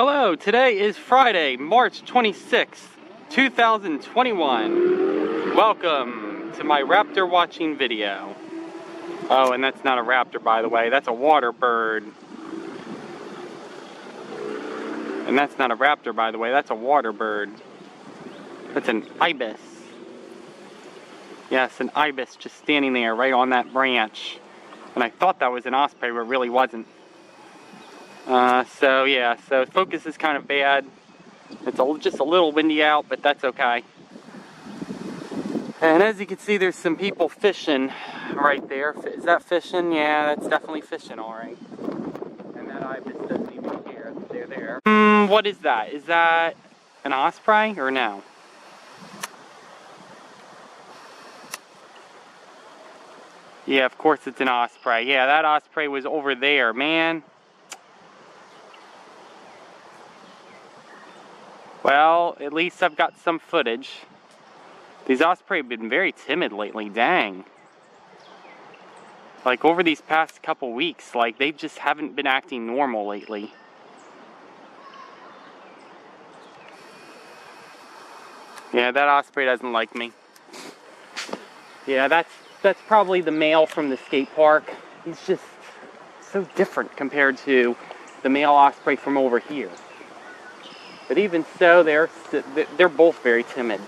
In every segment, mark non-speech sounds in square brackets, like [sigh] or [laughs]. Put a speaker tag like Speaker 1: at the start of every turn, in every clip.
Speaker 1: Hello, today is Friday, March 26th, 2021. Welcome to my raptor watching video. Oh, and that's not a raptor, by the way. That's a water bird. And that's not a raptor, by the way. That's a water bird. That's an ibis. Yes, an ibis just standing there right on that branch. And I thought that was an osprey, but it really wasn't. Uh, so yeah, so focus is kind of bad. It's a, just a little windy out, but that's okay. And as you can see, there's some people fishing right there. Is that fishing? Yeah, that's definitely fishing, all right. And that ibis doesn't even that they're there. Hmm, what is that? Is that an osprey or no? Yeah, of course it's an osprey. Yeah, that osprey was over there, man. Well, at least I've got some footage. These osprey have been very timid lately, dang. Like over these past couple weeks, like they just haven't been acting normal lately. Yeah, that osprey doesn't like me. Yeah, that's that's probably the male from the skate park. He's just so different compared to the male osprey from over here. But even so, they're they're both very timid.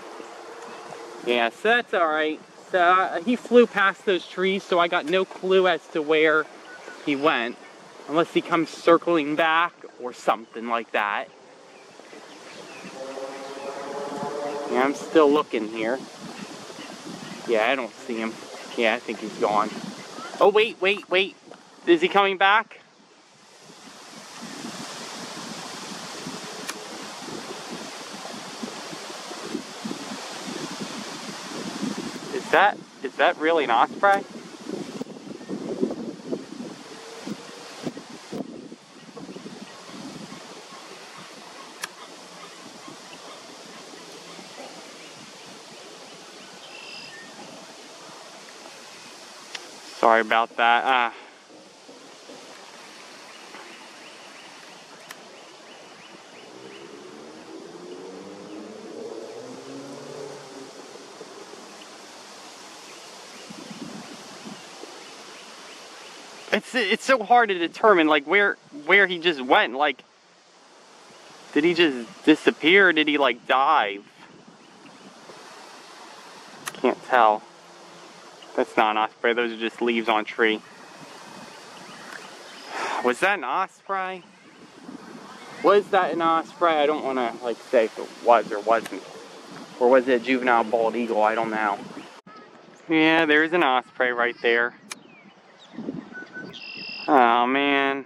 Speaker 1: Yeah, so that's all right. So uh, he flew past those trees, so I got no clue as to where he went, unless he comes circling back or something like that. Yeah, I'm still looking here. Yeah, I don't see him. Yeah, I think he's gone. Oh, wait, wait, wait. Is he coming back? That, is that really an osprey? Sorry about that. Uh, It's it's so hard to determine like where where he just went. Like, did he just disappear? Or did he like dive? Can't tell. That's not an osprey. Those are just leaves on tree. [sighs] Was that an osprey? Was that an osprey? I don't want to like say if it was or wasn't. Or was it a juvenile bald eagle? I don't know. Yeah, there's an osprey right there. Oh man.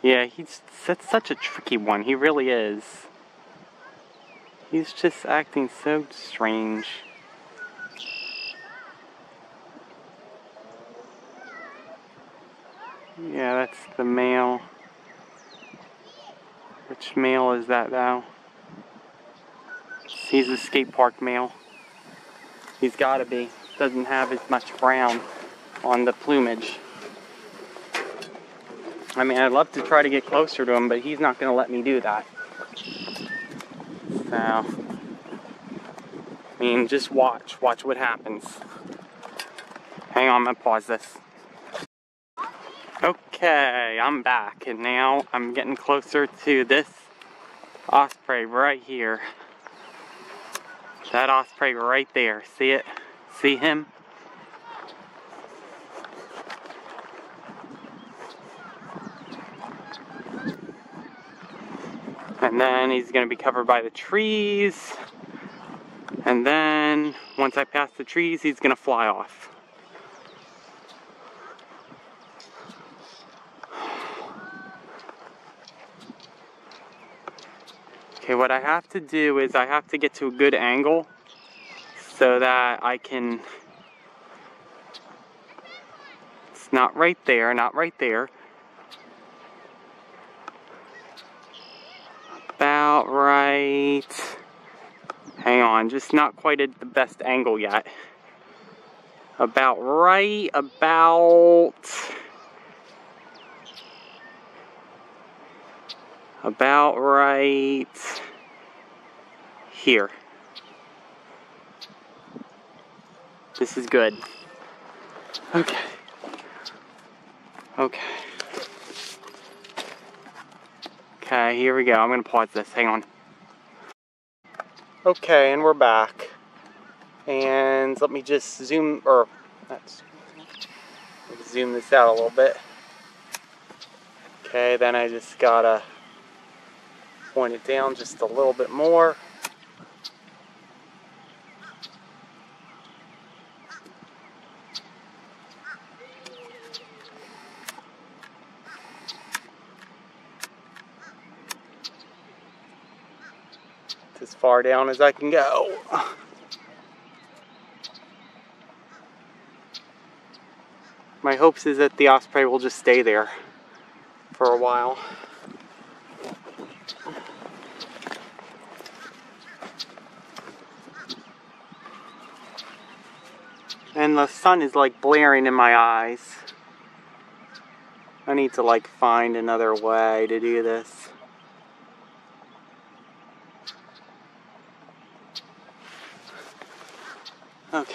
Speaker 1: Yeah, he's that's such a tricky one. He really is. He's just acting so strange. Yeah, that's the male. Which male is that though? He's a skate park male. He's gotta be. Doesn't have as much brown on the plumage. I mean, I'd love to try to get closer to him, but he's not going to let me do that. So, I mean, just watch. Watch what happens. Hang on, I'm going to pause this. Okay, I'm back, and now I'm getting closer to this osprey right here. That osprey right there. See it? See him? And then he's going to be covered by the trees and then once I pass the trees he's going to fly off. Okay, what I have to do is I have to get to a good angle so that I can, it's not right there, not right there, about right, hang on, just not quite at the best angle yet. About right, about, about right here. This is good. Okay. Okay. Okay, here we go. I'm going to pause this. Hang on. Okay, and we're back. And let me just zoom, or let's zoom this out a little bit. Okay, then I just gotta point it down just a little bit more. As far down as I can go. My hopes is that the osprey will just stay there for a while. And the sun is like blaring in my eyes. I need to like find another way to do this. Okay.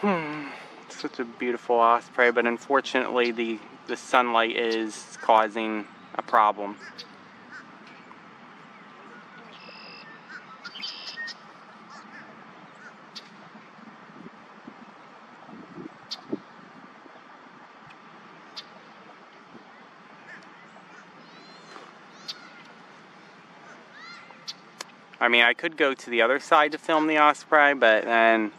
Speaker 1: Hmm. Such a beautiful osprey, but unfortunately the, the sunlight is causing a problem. I mean, I could go to the other side to film the osprey, but then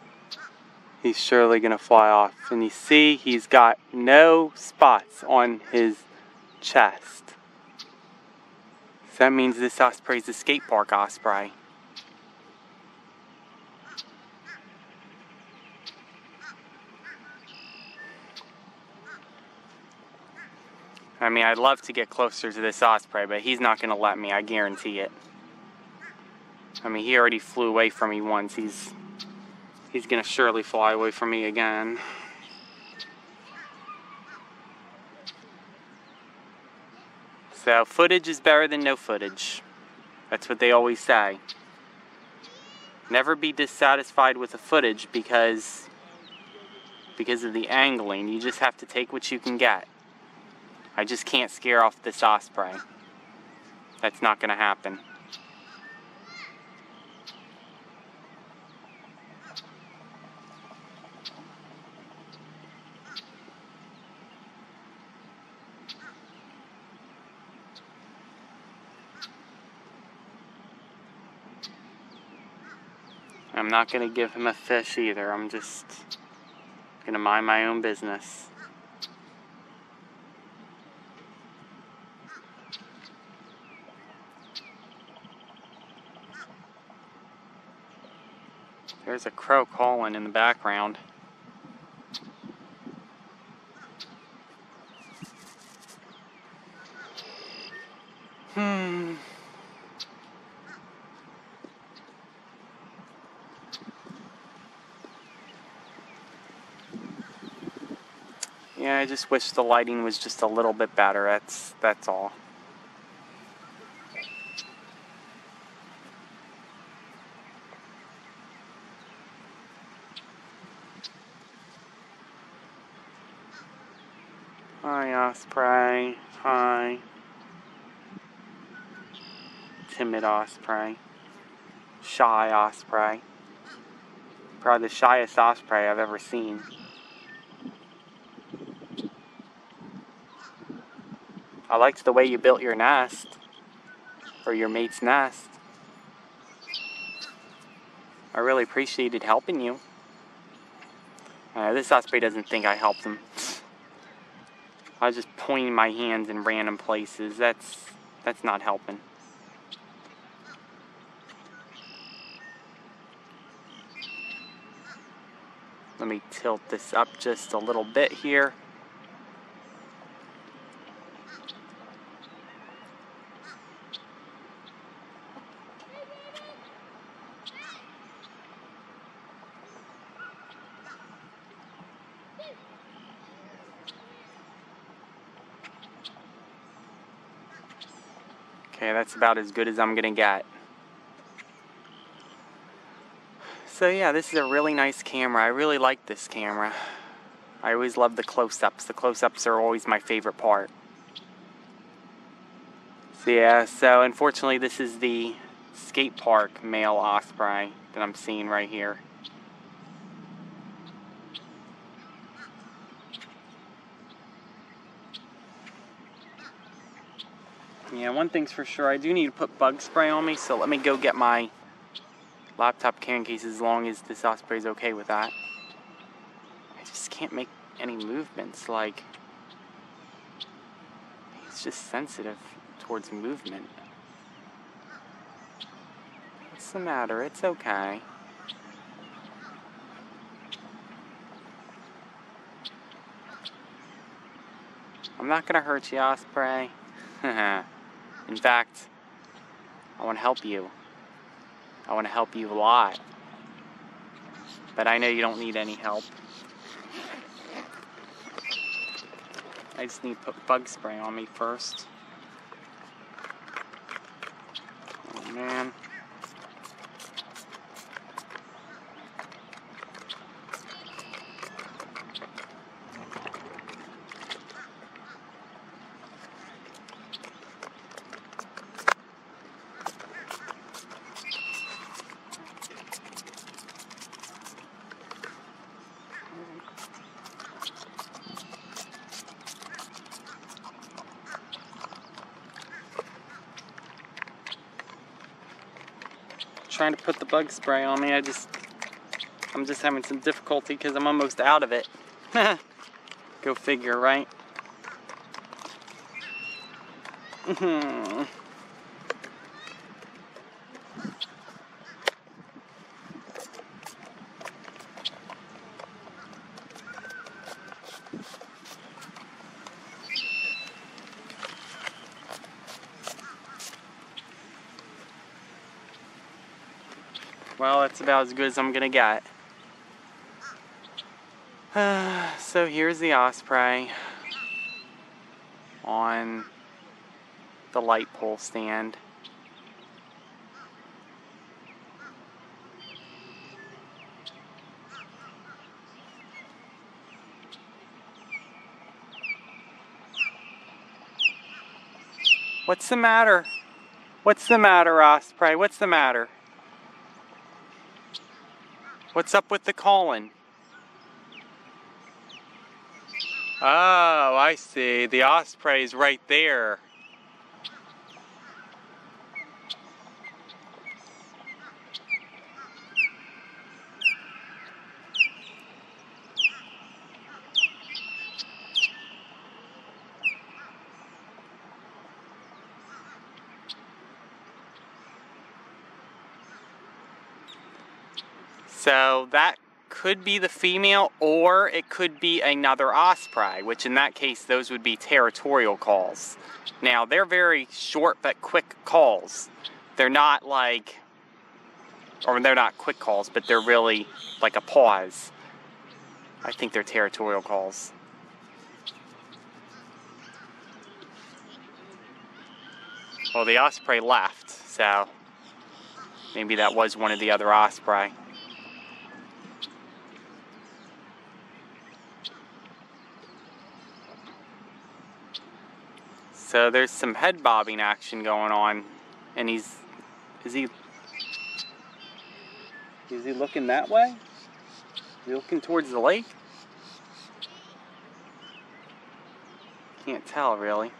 Speaker 1: he's surely going to fly off. And you see, he's got no spots on his chest. So that means this osprey is a skate park osprey. I mean, I'd love to get closer to this osprey, but he's not going to let me, I guarantee it. I mean, he already flew away from me once. He's he's gonna surely fly away from me again. So footage is better than no footage. That's what they always say. Never be dissatisfied with the footage because because of the angling. You just have to take what you can get. I just can't scare off this osprey. That's not gonna happen. I'm not going to give him a fish either. I'm just going to mind my own business. There's a crow calling in the background. Yeah, I just wish the lighting was just a little bit better. That's that's all. Hi, Osprey. Hi. Timid Osprey. Shy Osprey. Probably the shyest Osprey I've ever seen. Liked the way you built your nest, or your mate's nest. I really appreciated helping you. Uh, this osprey doesn't think I helped him. I was just pointing my hands in random places. That's that's not helping. Let me tilt this up just a little bit here. Okay, that's about as good as I'm gonna get. So yeah, this is a really nice camera. I really like this camera. I always love the close-ups. The close-ups are always my favorite part. So yeah, so unfortunately this is the skate park male osprey that I'm seeing right here. Yeah, one thing's for sure, I do need to put bug spray on me, so let me go get my laptop carrying case as long as this osprey is okay with that. I just can't make any movements, like, he's just sensitive towards movement. What's the matter? It's okay. I'm not gonna hurt you, Osprey. [laughs] In fact, I want to help you. I want to help you a lot. But I know you don't need any help. I just need to put bug spray on me first. Oh man. Trying to put the bug spray on me. I just, I'm just having some difficulty because I'm almost out of it. [laughs] Go figure, right? [laughs] Hmm. About as good as I'm gonna get. [sighs] So here's the osprey on the light pole stand. What's the matter? What's the matter, Osprey? What's the matter? What's up with the calling? Oh, I see. The osprey is right there. So that could be the female or it could be another osprey, which in that case, those would be territorial calls. Now, they're very short but quick calls. They're not like, or they're not quick calls, but they're really like a pause. I think they're territorial calls. Well, the osprey left, so maybe that was one of the other osprey. So there's some head bobbing action going on. And he's, is he, is he looking that way? Is he looking towards the lake? Can't tell really.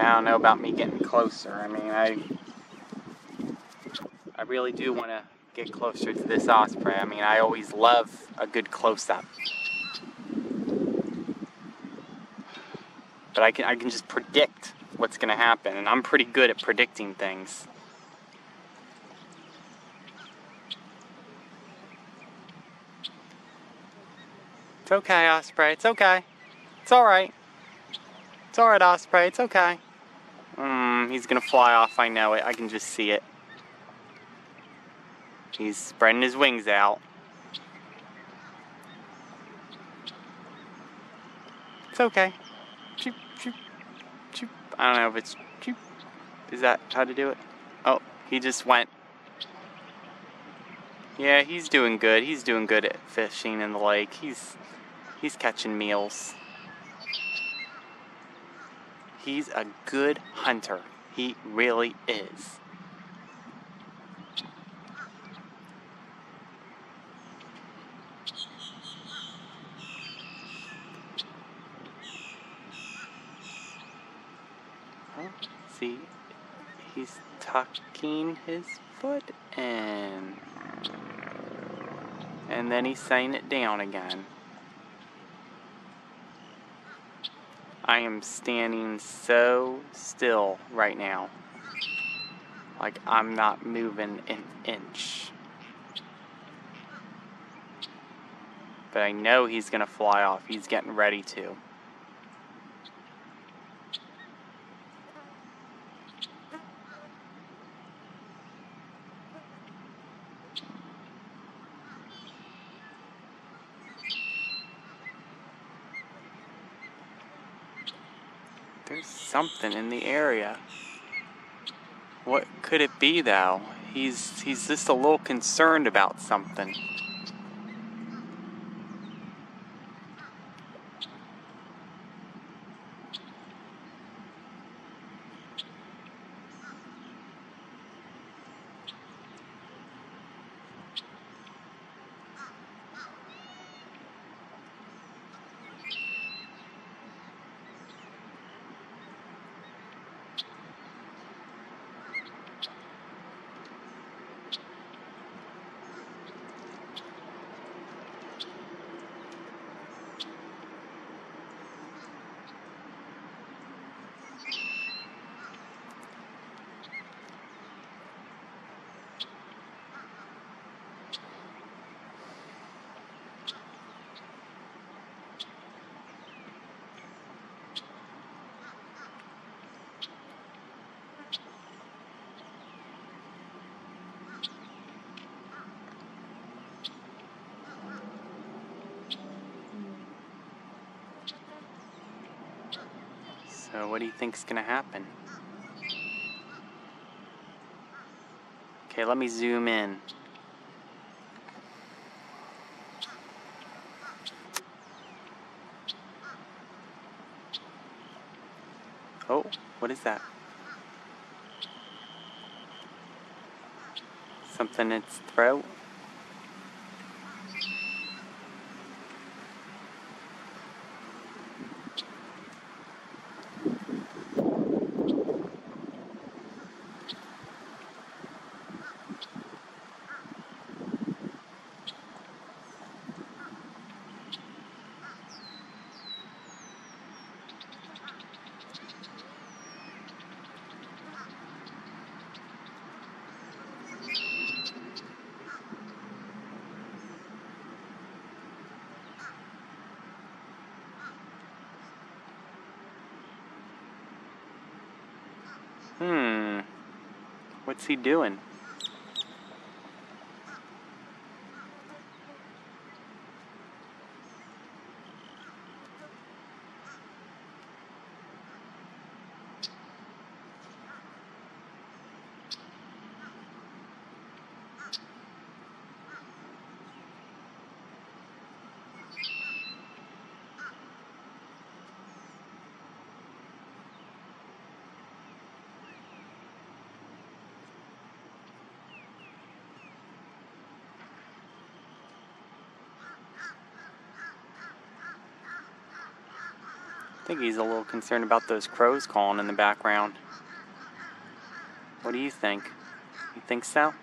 Speaker 1: I don't know about me getting closer. I mean, I I really do want to get closer to this osprey. I mean, I always love a good close-up. but I can I can just predict what's gonna happen, and I'm pretty good at predicting things. It's okay, Osprey. It's okay. It's alright. It's alright, Osprey. It's okay. He's gonna fly off. I know it. I can just see it. He's spreading his wings out. It's okay. Choop, choop, choop. I don't know if it's choop. Is that how to do it? Oh, he just went. Yeah, he's doing good. He's doing good at fishing in the lake. He's he's catching meals. He's a good hunter. He really is. See, he's tucking his foot in. And then he's setting it down again. I am standing so still right now. Like I'm not moving an inch. But I know he's gonna fly off. He's getting ready to. There's something in the area. What could it be though? He's he's just a little concerned about something. So what do you think's gonna happen? Okay, let me zoom in. Oh, what is that? Something in its throat? Hmm. What's he doing? Think he's a little concerned about those crows calling in the background. What do you think? You think so?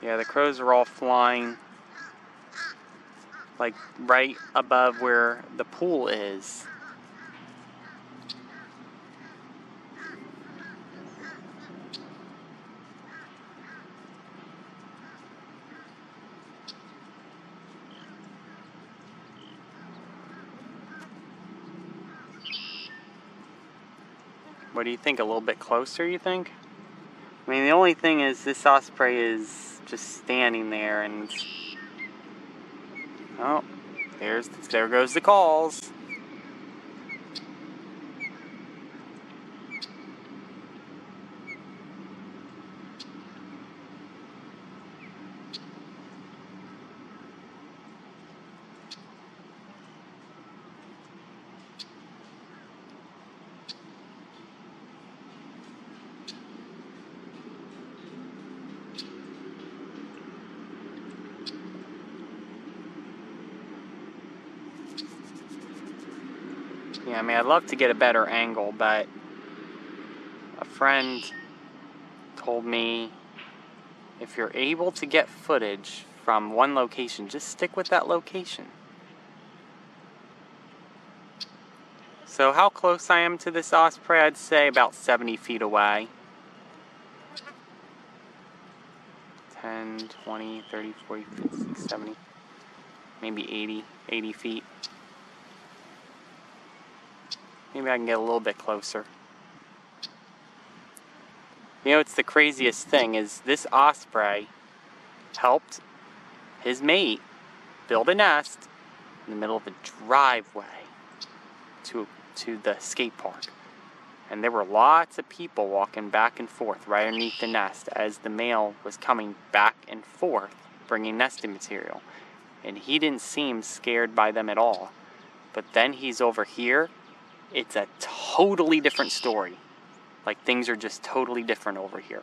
Speaker 1: Yeah, the crows are all flying like right above where the pool is. What do you think? A little bit closer, you think? I mean, the only thing is this osprey is just standing there and... Oh, there's, there goes the calls. I'd love to get a better angle, but a friend told me if you're able to get footage from one location, just stick with that location. So how close I am to this osprey, I'd say about 70 feet away. 10, 20, 30, 40, 50, 60, 70, maybe 80, 80 feet. Maybe I can get a little bit closer. You know, it's the craziest thing is this osprey helped his mate build a nest in the middle of a driveway to to the skate park. And there were lots of people walking back and forth right underneath the nest as the male was coming back and forth bringing nesting material. And he didn't seem scared by them at all. But then he's over here it's a totally different story. Like things are just totally different over here.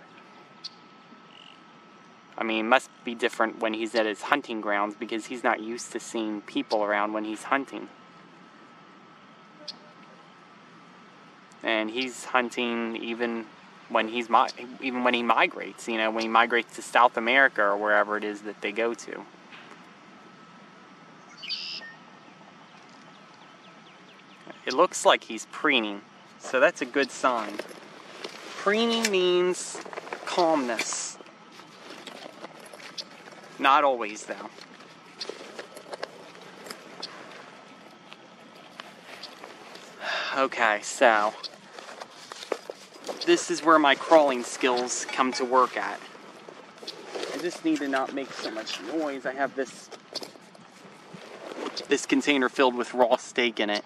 Speaker 1: I mean, it must be different when he's at his hunting grounds because he's not used to seeing people around when he's hunting. And he's hunting even when he's even when he migrates, you know, when he migrates to South America or wherever it is that they go to. It looks like he's preening, so that's a good sign. Preening means calmness. Not always, though. Okay, so this is where my crawling skills come to work at. I just need to not make so much noise. I have this this container filled with raw steak in it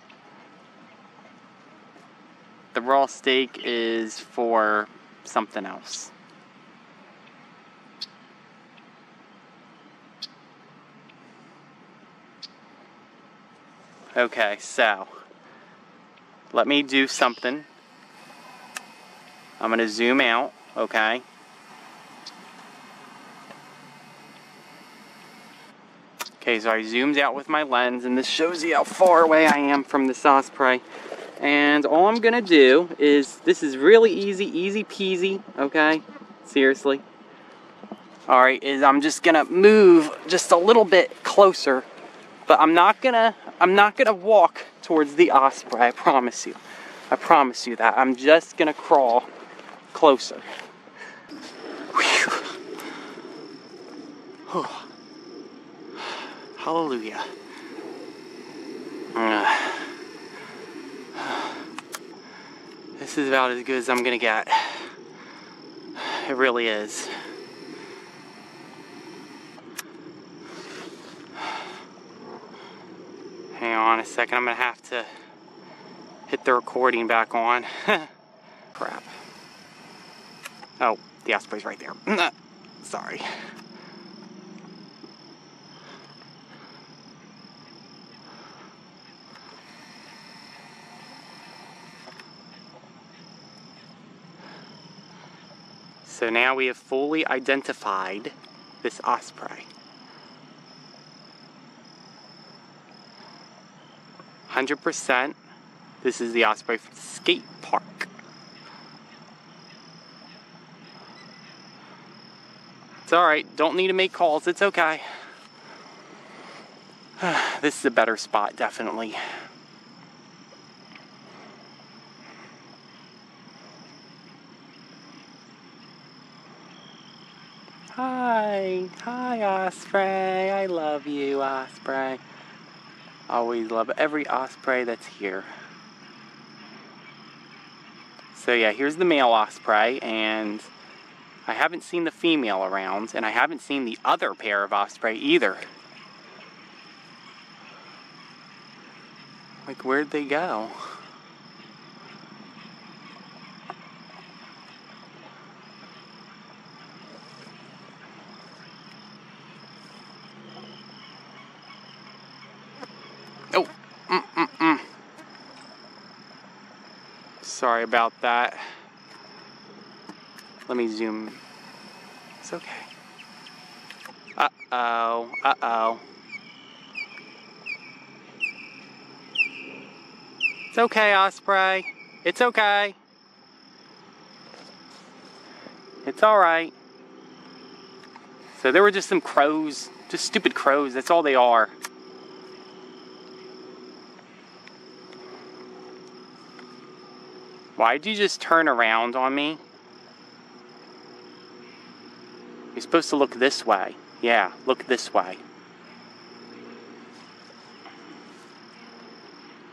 Speaker 1: the raw steak is for something else. Okay, so let me do something. I'm going to zoom out, okay? Okay, so I zoomed out with my lens, and this shows you how far away I am from the osprey. And all I'm gonna do is, this is really easy, easy peasy, okay? Seriously. All right, is I'm just gonna move just a little bit closer, but I'm not gonna, I'm not gonna walk towards the osprey, I promise you. I promise you that. I'm just gonna crawl closer. [sighs] Hallelujah. [sighs] Uh. This is about as good as I'm gonna get. It really is. Hang on a second, I'm gonna have to hit the recording back on. [laughs] Crap. Oh, the osprey's right there. [laughs] Sorry. So now we have fully identified this osprey. 100% this is the osprey from the skate park. It's alright, don't need to make calls, it's okay. [sighs] this is a better spot, definitely. Hi, hi Osprey. I love you, Osprey. Always love every Osprey that's here. So yeah, here's the male Osprey, and I haven't seen the female around, and I haven't seen the other pair of Osprey either. Like, where'd they go? Sorry about that. Let me zoom. It's okay. Uh-oh, uh-oh. It's okay, Osprey. It's okay. It's alright. So there were just some crows. Just stupid crows. That's all they are. Why'd you just turn around on me? You're supposed to look this way. Yeah, look this way.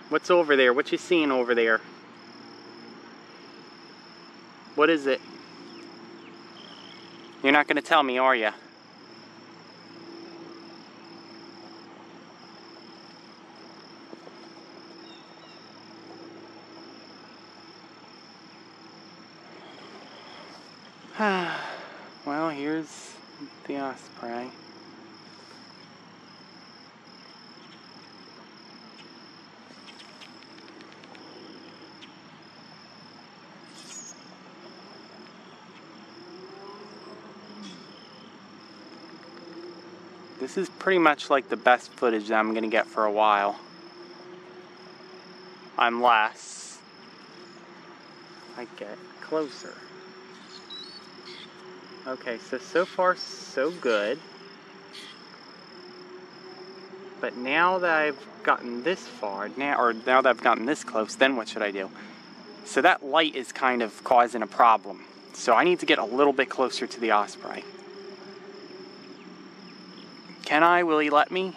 Speaker 1: What's over there? What you seeing over there? What is it? You're not going to tell me, are you? well, here's the osprey. This is pretty much like the best footage that I'm going to get for a while. Unless I get closer. Okay, so so far so good. But now that I've gotten this far, now or now that I've gotten this close, then what should I do? So that light is kind of causing a problem. So I need to get a little bit closer to the osprey. Can I? Will he let me?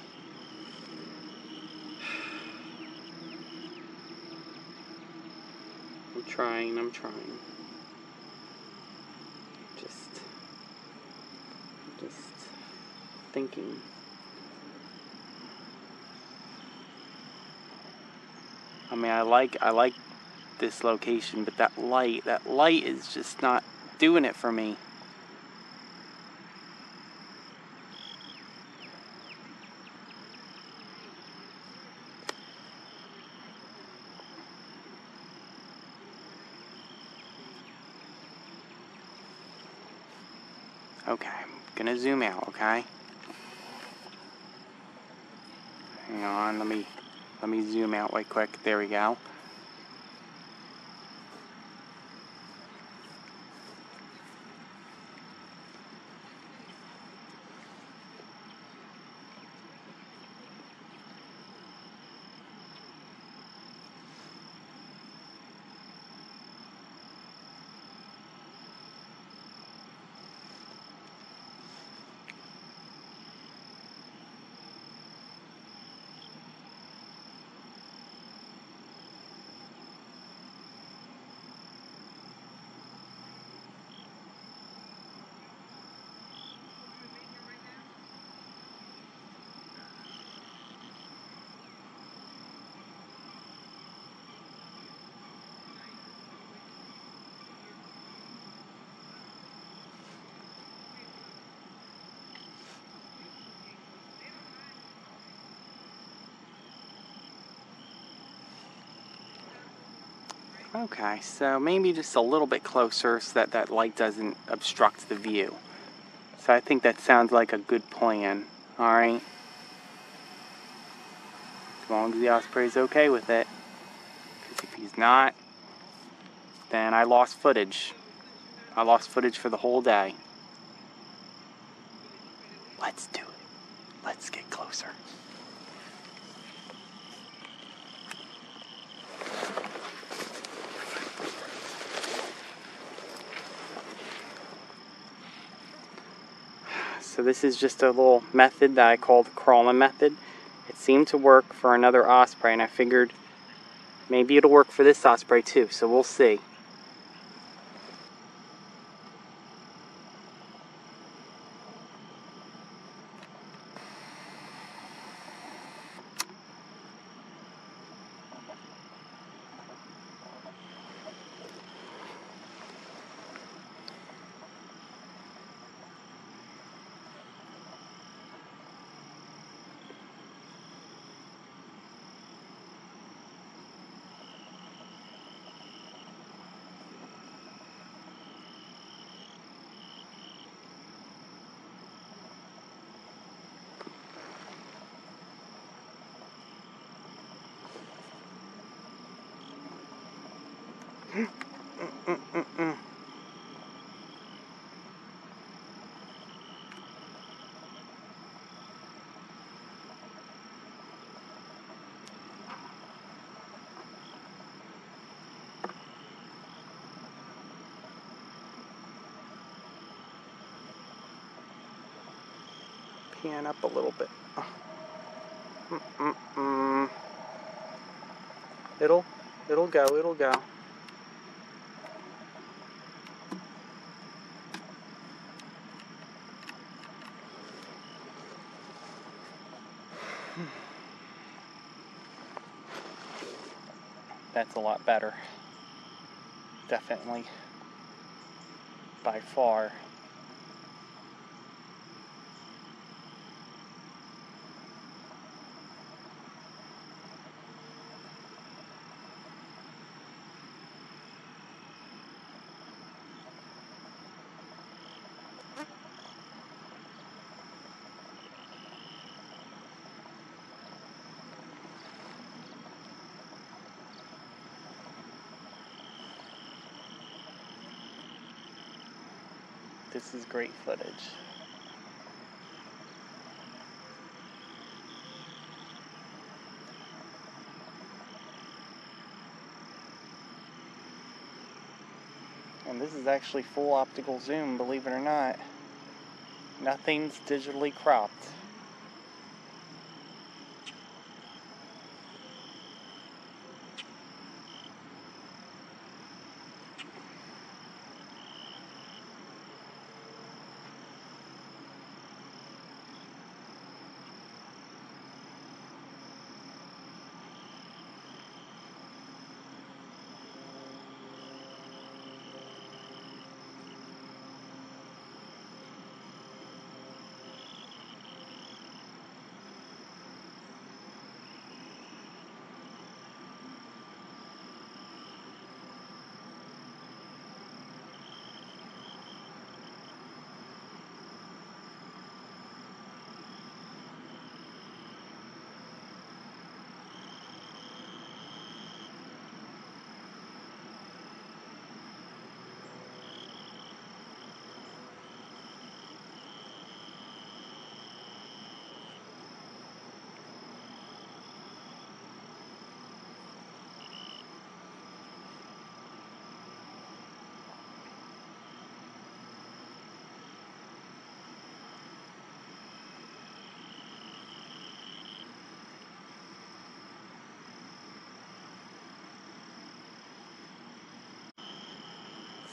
Speaker 1: I'm trying, I'm trying. Just, just thinking. I mean, I like, I like this location, but that light, that light is just not doing it for me. Okay, I'm gonna zoom out, okay? Hang on, let me let me zoom out right quick. There we go. Okay, so maybe just a little bit closer so that that light doesn't obstruct the view. So I think that sounds like a good plan. Alright? As long as the Osprey's okay with it. Because if he's not, then I lost footage. I lost footage for the whole day. Let's do it. Let's get closer. So this is just a little method that I call the crawling method. It seemed to work for another osprey and I figured maybe it'll work for this osprey too, so we'll see. Pan up a little bit. Mm-mm-mm. [sighs] It'll, it'll go, it'll go. That's a lot better. Definitely. By far. This is great footage. And this is actually full optical zoom, believe it or not. Nothing's digitally cropped.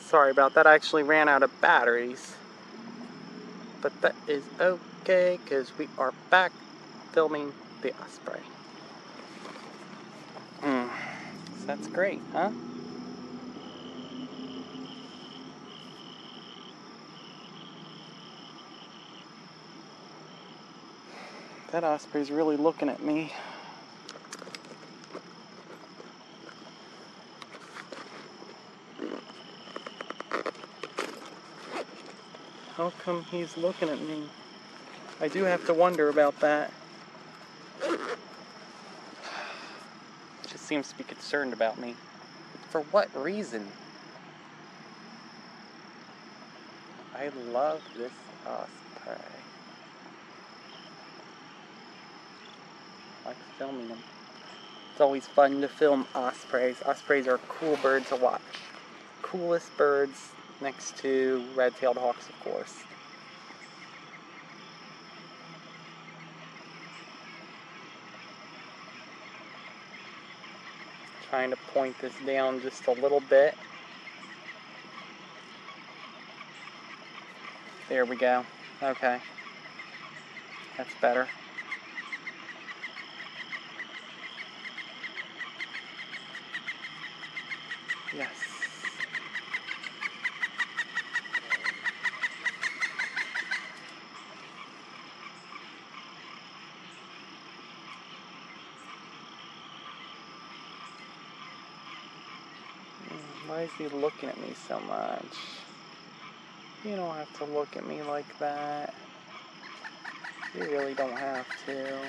Speaker 1: Sorry about that, I actually ran out of batteries. But that is okay, because we are back filming the Osprey. Mm, so that's great, huh? That Osprey's really looking at me. How come he's looking at me? I do have to wonder about that. Just seems to be concerned about me. For what reason? I love this osprey. I like filming them. It's always fun to film ospreys. Ospreys are a cool bird to watch. Coolest birds next to red-tailed hawks, of course. Trying to point this down just a little bit. There we go. Okay. That's better. Yes. He looking at me so much? You don't have to look at me like that. You really don't have to.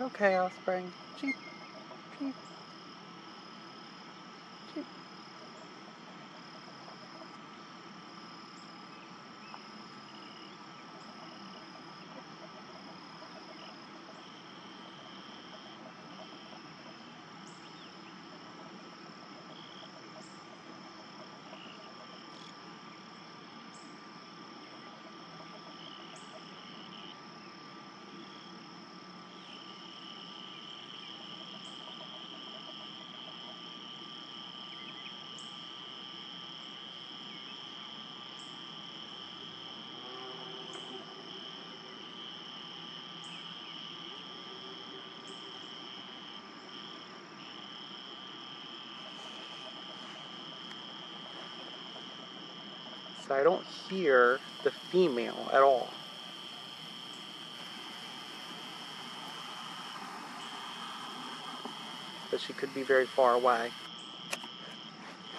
Speaker 1: Okay, Osprey. I don't hear the female at all. But she could be very far away.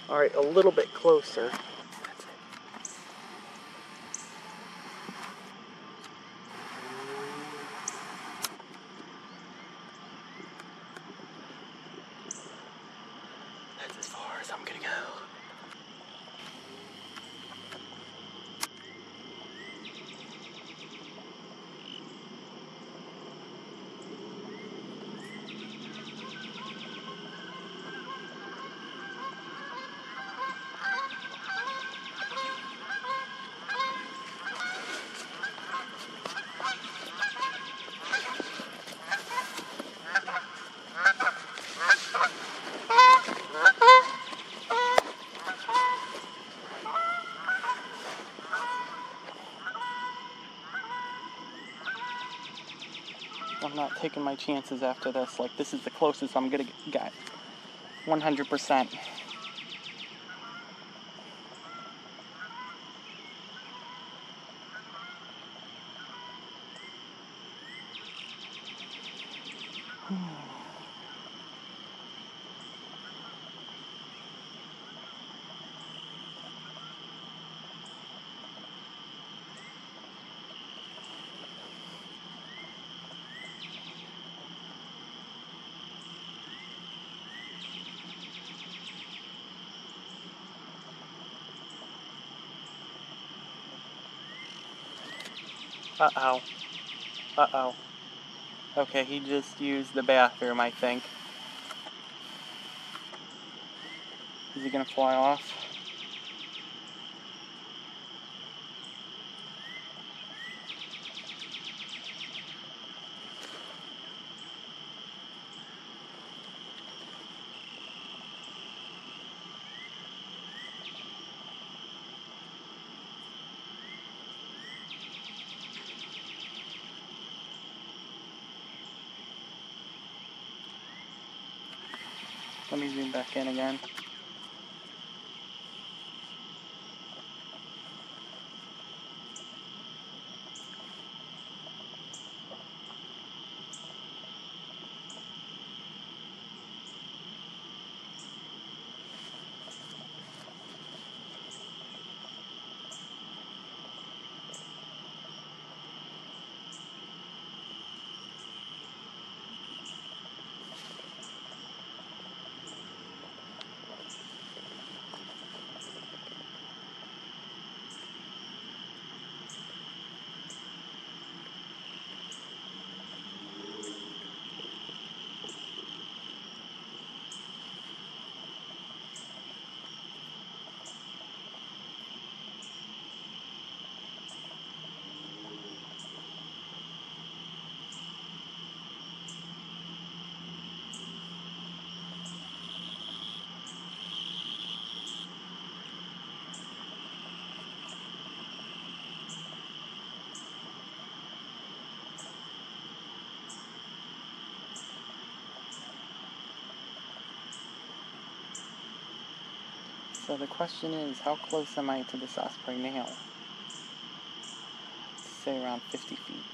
Speaker 1: Alright, a little bit closer. That's it. That's as far as I'm gonna go. I'm not taking my chances after this. Like, this is the closest I'm gonna get. 100%. Uh-oh. Uh-oh. Okay, he just used the bathroom, I think. Is he gonna fly off? Let me zoom back in again. So the question is, how close am I to this osprey now? Say around 50 feet.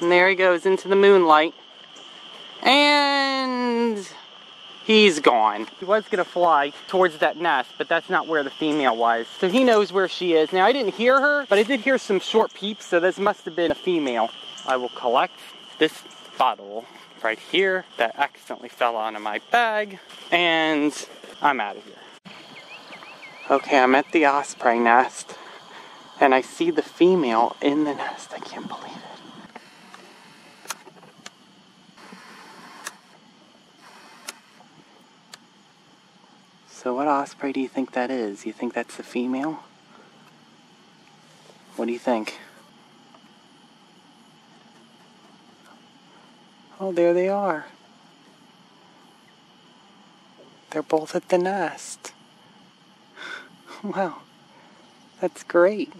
Speaker 1: And there he goes into the moonlight. And he's gone. He was gonna fly towards that nest, but that's not where the female was. So he knows where she is. Now I didn't hear her, but I did hear some short peeps, so this must have been a female. I will collect this bottle right here that accidentally fell onto my bag, and I'm out of here. Okay, I'm at the osprey nest, and I see the female in the nest. I can't believe it. So what osprey do you think that is? You think that's the female? What do you think? Oh, there they are. They're both at the nest. [laughs] Wow, that's great.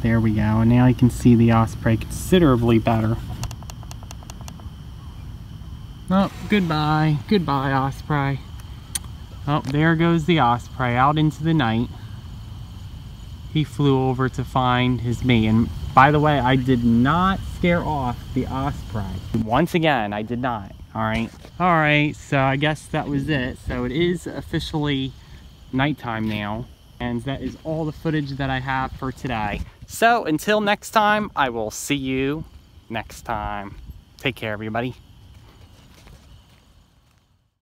Speaker 1: There we go, and now you can see the osprey considerably better. Oh, goodbye. Goodbye, osprey. Oh, there goes the osprey out into the night. He flew over to find his mate. And by the way, I did not scare off the osprey. Once again, I did not. All right. All right, so I guess that was it. So it is officially nighttime now. And that is all the footage that I have for today. So until next time, I will see you next time. Take care, everybody.